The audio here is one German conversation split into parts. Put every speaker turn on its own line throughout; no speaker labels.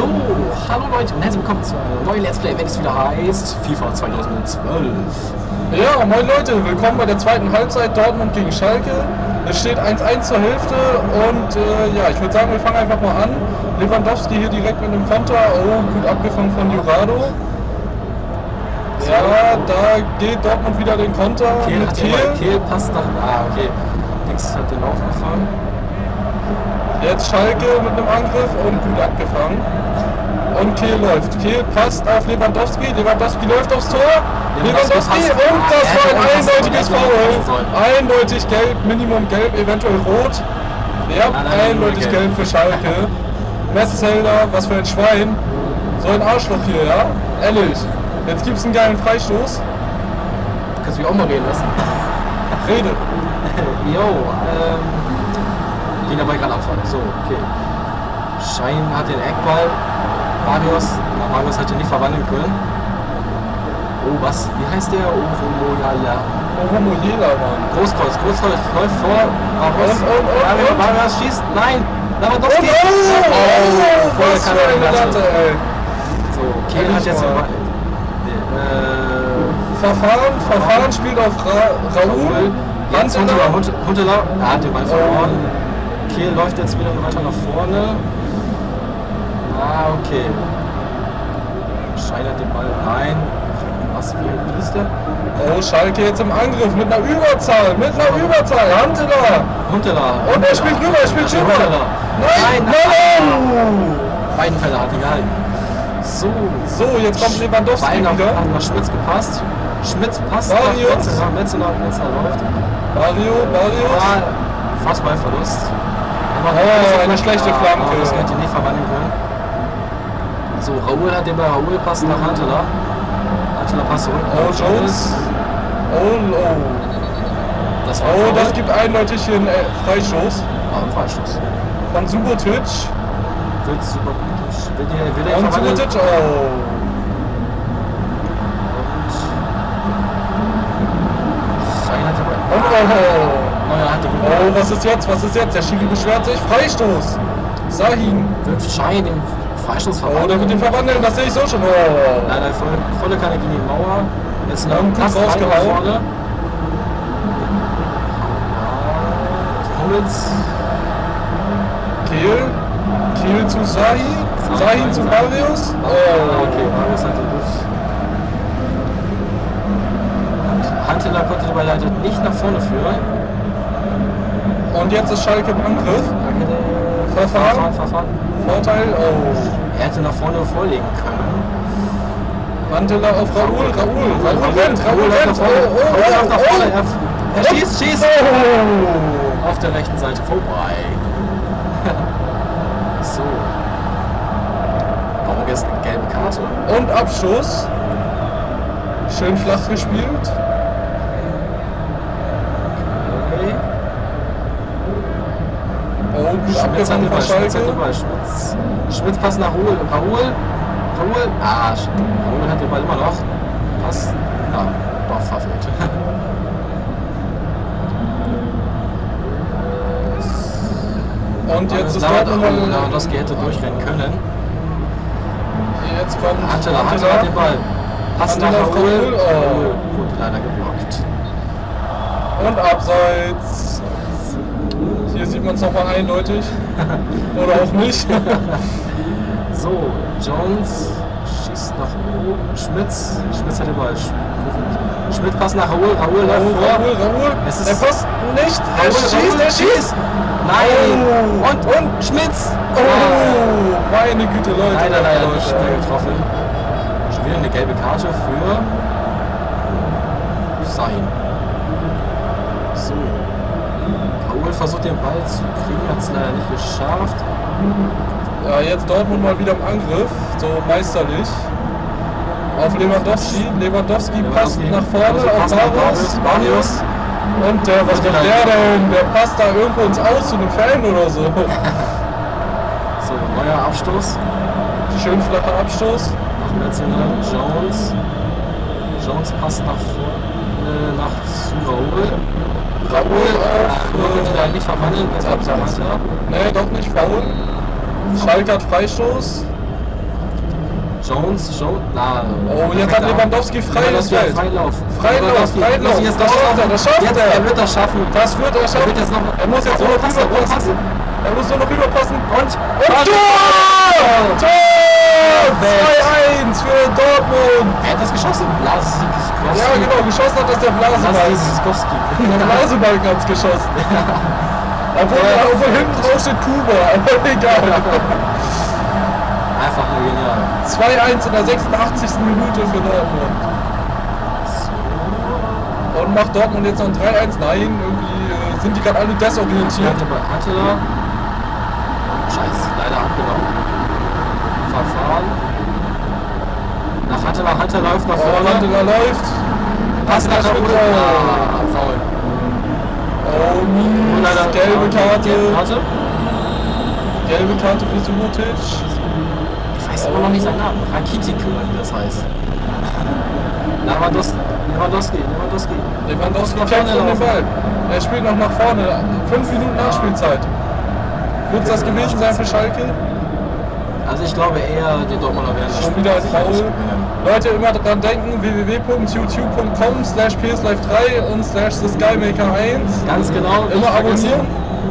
So, hallo Leute und herzlich willkommen zu einem neuen Let's Play, wenn es wieder heißt FIFA 2012.
Ja, moin Leute, willkommen bei der zweiten Halbzeit Dortmund gegen Schalke. Es steht 1-1 zur Hälfte und äh, ja, ich würde sagen, wir fangen einfach mal an. Lewandowski hier direkt mit einem Konter. Oh, gut abgefangen von Jurado. Ja, da geht Dortmund wieder den Konter
Kehl
mit Kehl.
Kehl passt nach. Ah, okay. Dings hat den aufgefangen.
Jetzt Schalke mit einem Angriff und gut abgefangen. Und Kehl läuft. Kehl passt auf Lewandowski. Lewandowski läuft aufs Tor.
Lewandowski
und das war ein eindeutiges Foul. Eindeutig gelb, Minimum gelb, eventuell rot. Ja,
Nein, nein, nur
eindeutig
gelb.
gelb für Schalke. Metzelder, was für ein Schwein. So ein Arschloch hier, ja? Ehrlich. Jetzt gibt's einen geilen Freistoß.
Kannst du mich auch mal reden lassen?
Rede.
Jo, ähm. Den dabei gerade abfangen. So, okay. Schein hat den Eckball. Marius. Na, Marius hat ihn nicht verwandeln können. Oh, was? Wie heißt der? Ovo Moyala.
Oromo Jela, Mann.
Großkreuz, Großkreuz läuft vor. Marius,
Und, und, und,
Marius? Marius schießt. Nein! Lewandowski!
oh,
oh, volle
was für
Kanone
eine
Latte. So, Kehl hat jetzt den. Ball. Äh,
Verfahren, Verfahren spielt auf Ra Raoul.
Jetzt
Huntelaar.
Huntelaar, Hunt- Huntelaar, er hat den Ball verloren. Kehl läuft jetzt wieder weiter nach vorne. Ah, okay. Schein hat den Ball rein. Was, wie ist der?
Oh, Schalke jetzt im Angriff mit einer Überzahl, mit einer Überzahl. Huntelaar.
Huntelaar.
Und er spielt rüber, er spielt rüber. Nein,
Nein,
nein.
Beiden Fälle hat er gehalten. So.
So, jetzt kommt Lewandowski
Ball nach,
wieder.
hat nach Schmitz gepasst. Schmitz passt
Mario.
Metzeler, Metzeler läuft.
Mario, Mario.
Ah, fast Ballverlust. Aber
Oh, eine schlechte Flanke.
Das hätte ihn nicht verwandeln können. So, Raoul hat den Ball. Raoul passt nach Huntelaar. Huntelaar passt zurück.
Oh, Jones. Oh, oh.
Das
Oh, das gibt eindeutig einen äh, Freistoß
war ein Freistoß.
von Subotic.
Wird gut. Will der,
Und? Subotic, oh.
Schein hat den Ball.
Und oh.
Neuer hat den
Oh, was ist jetzt? Was ist jetzt? Der Schiri beschwert sich. Freistoß. Sahin.
Wird Schein den Freistoß
Oh,
verwandeln?
wird den verwandeln, das sehe ich so schon. Oh.
Nein, nein, volle, volle Kanne gegen die Mauer. Jetzt
Ja,
ein Pass
rausgehauen.
Hummels.
Kehl. Kehl zu Sahi. Sahin zu Marius.
Oh,
Oh,
okay, Marius hat den Bus. Huntelaar konnte Ball leider nicht nach vorne führen.
Und jetzt ist Schalke im Angriff. Verfahren.
Verfahren.
Vorteil. Oh.
Er hätte nach vorne vorlegen können.
Mantela auf Raoul. Raoul. Raoul rennt. Raoul rennt.
nach vorne.
Oh, oh,
Raoul nach vorne.
oh,
Er, schießt, schießt.
oh.
Auf der rechten Seite vorbei. so. Warum jetzt eine gelbe Karte?
Und Abstoß. Schön flach gespielt.
Okay.
Gut
Schmitz hat
abgefangen
den
von
Ball, Schmitz hat
Schalke.
Schmitz, Schmitz passt nach Raoul. Raoul. Raoul. Ah, Raoul hat den Ball immer noch. Pass. Ja, doch, verfehlt.
Und jetzt ist Dortmund.
Lewandowski hätte durchrennen können.
Jetzt kommt
Huntelaar, Huntelaar hat den Ball. Pass nach Raoul.
Oh.
Wurde leider geblockt.
Und abseits. Hier sieht man es nochmal eindeutig. Oder auch nicht.
So, Jones schießt nach oben. Schmitz. Schmitz hat den Ball. Sch- Schmidt passt nach Raoul. Raoul läuft
Raoul,
vor.
Raoul, Raoul.
Es ist-
Er passt nicht. Er
Raoul,
schießt, er schießt.
Nein!
Oh.
Und, und Schmitz!
Oh, meine Güte, Leute.
Leider, leider
Leute.
nicht mehr getroffen. Schon wieder eine gelbe Karte für Sahin. So. Raoul versucht den Ball zu kriegen, hat es leider nicht geschafft.
Ja, jetzt Dortmund mal wieder im Angriff. So meisterlich. Auf Lewandowski. Lewandowski passt
Lewandowski.
nach vorne
Also
auf
passt
Marius.
Marius.
Und der, was macht der denn? Der passt da irgendwo ins Aus zu einem Fan oder so.
So, neuer Abstoß.
Schön flacher Abstoß.
Nach Metzinger. Jones. Jones passt nach vorne, nach zu Raoul. Nur konnte da nicht verwandeln, jetzt
Abseits.
Ja.
Nee, doch nicht faul. Schalke hat Freistoß.
Jones, Jones, na.
Oh, jetzt hat Lewandowski freies
Lewandowski. Freilauf.
Freilauf, Freilauf.
Ich jetzt
Das schafft er, das schafft er.
er wird das schaffen.
Das wird er
Er
schaffen.
wird jetzt noch.
Er muss jetzt
oh,
nur noch Er muss nur noch rüberpassen.
Und,
Und Tor! Tor! 2-1 für Dortmund.
Er hat das geschossen. Lars.
Ja, genau, geschossen hat das der
Lars
Blasebalken.
Sikowski.
Der Blasebalken hat es geschossen. Obwohl,
Ja.
obwohl hinten drauf steht Kuba, aber egal.
Einfach nur genial.
2-1 in der 86. Minute für Dortmund. Und macht Dortmund jetzt noch ein 3-1? Nein, irgendwie äh, sind die gerade alle desorientiert.
Hatte bei Attila. Scheiße, leider abgenommen. Verfahren. Nach Attila, Hunter läuft nach
Oh,
vorne.
Landela läuft.
Pass nach
Schmidt.
vorne. Ah, faul.
Oh,
Und
mies. Gelbe Karte.
Gelbe Karte.
Gelbe Karte für Subotic.
Ich weiß immer noch nicht seinen Namen. Rakitic wie das heißt. Lewandowski. Lewandowski. Lewandowski.
Lewandowski kämpft um den. Ball. Er spielt noch nach vorne. Fünf Minuten Nachspielzeit. Wird das gewesen sein für Schalke?
Also ich glaube eher, die Dortmunder werden das
Schon wieder
sicherlich
Foul. Leute, immer dran denken, www.youtube.com slash pslife3 und slash theskymaker1.
Ganz genau.
Immer abonnieren.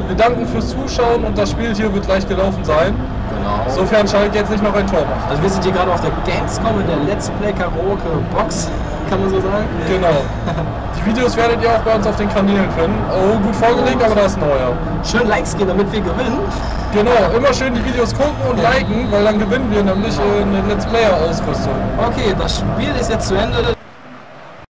Wir danken fürs Zuschauen und das Spiel hier wird gleich gelaufen sein.
Genau.
Sofern Schalke jetzt nicht noch ein Tor macht.
Also wir sind hier gerade auf der Gamescom in der Let's Play Karaoke Box, kann man so sagen.
Genau. Die Videos werdet ihr auch bei uns auf den Kanälen finden. Oh, gut vorgelegt, aber da ist neuer.
Schön Likes geben, damit wir gewinnen.
Genau, immer schön die Videos gucken und liken, weil dann gewinnen wir nämlich eine Let's Player Ausrüstung.
Okay, das Spiel ist jetzt zu Ende.